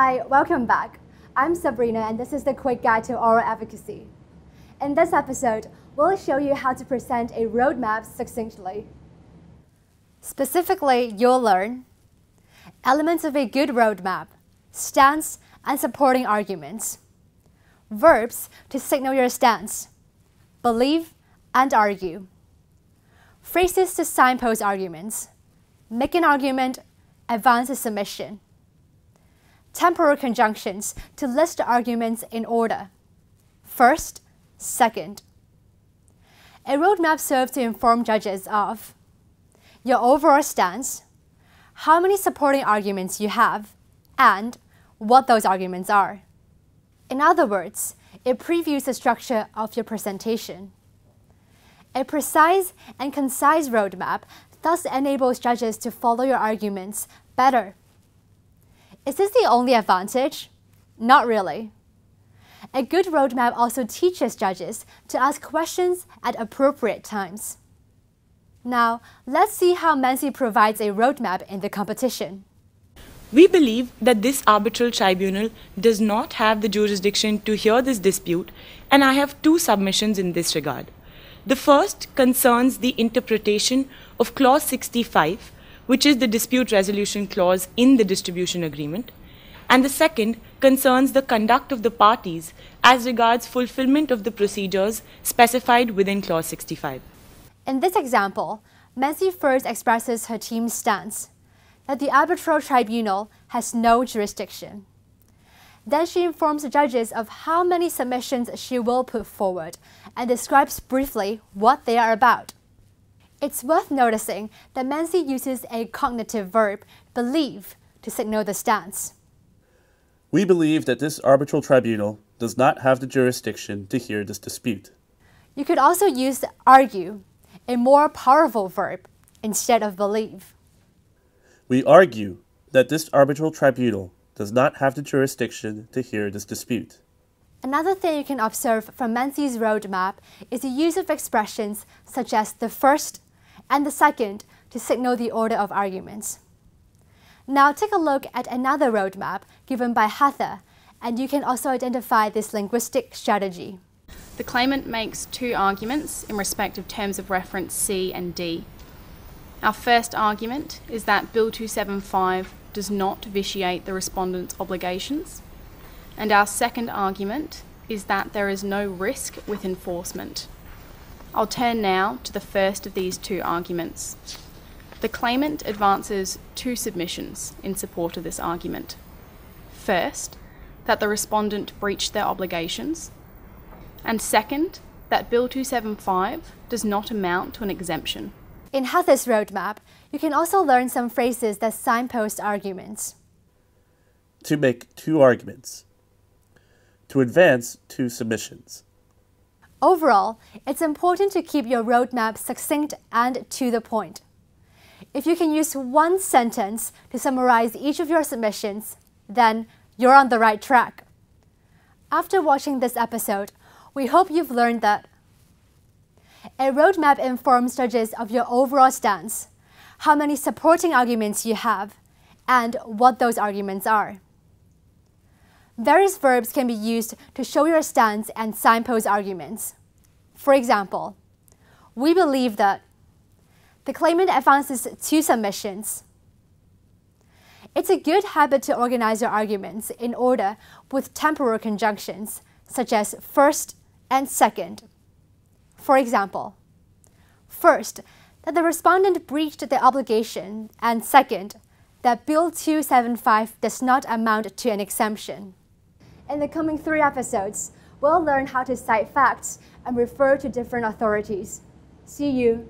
Hi, welcome back. I'm Sabrina and this is the quick guide to oral advocacy. In this episode, we'll show you how to present a roadmap succinctly. Specifically, you'll learn elements of a good roadmap, stance, and supporting arguments, verbs to signal your stance, believe and argue, phrases to signpost arguments, make an argument, advance a submission, temporal conjunctions to list the arguments in order, first, second. A roadmap serves to inform judges of your overall stance, how many supporting arguments you have, and what those arguments are. In other words, it previews the structure of your presentation. A precise and concise roadmap thus enables judges to follow your arguments better. Is this the only advantage? Not really. A good roadmap also teaches judges to ask questions at appropriate times. Now, let's see how Menzie provides a roadmap in the competition. We believe that this arbitral tribunal does not have the jurisdiction to hear this dispute, and I have two submissions in this regard. The first concerns the interpretation of Clause 65, which is the dispute resolution clause in the distribution agreement, and the second concerns the conduct of the parties as regards fulfillment of the procedures specified within Clause 65. In this example, Menzie first expresses her team's stance that the arbitral tribunal has no jurisdiction. Then she informs the judges of how many submissions she will put forward and describes briefly what they are about. It's worth noticing that Menzie uses a cognitive verb, believe, to signal the stance. We believe that this arbitral tribunal does not have the jurisdiction to hear this dispute. You could also use argue, a more powerful verb, instead of believe. We argue that this arbitral tribunal does not have the jurisdiction to hear this dispute. Another thing you can observe from Menzie's roadmap is the use of expressions such as the first and the second to signal the order of arguments. Now take a look at another roadmap given by Heather, and you can also identify this linguistic strategy. The claimant makes two arguments in respect of terms of reference C and D. Our first argument is that Bill 275 does not vitiate the respondent's obligations, and our second argument is that there is no risk with enforcement. I'll turn now to the first of these two arguments. The claimant advances two submissions in support of this argument. First, that the respondent breached their obligations, and second, that Bill 275 does not amount to an exemption. In Heather's roadmap, you can also learn some phrases that signpost arguments. To make two arguments. To advance two submissions. Overall, it's important to keep your roadmap succinct and to the point. If you can use one sentence to summarize each of your submissions, then you're on the right track. After watching this episode, we hope you've learned that a roadmap informs judges of your overall stance, how many supporting arguments you have, and what those arguments are. Various verbs can be used to show your stance and signpost arguments. For example, we believe that the claimant advances two submissions. It's a good habit to organize your arguments in order with temporal conjunctions, such as first and second. For example, first, that the respondent breached the obligation, and second, that Bill 275 does not amount to an exemption. In the coming three episodes, we'll learn how to cite facts and refer to different authorities. See you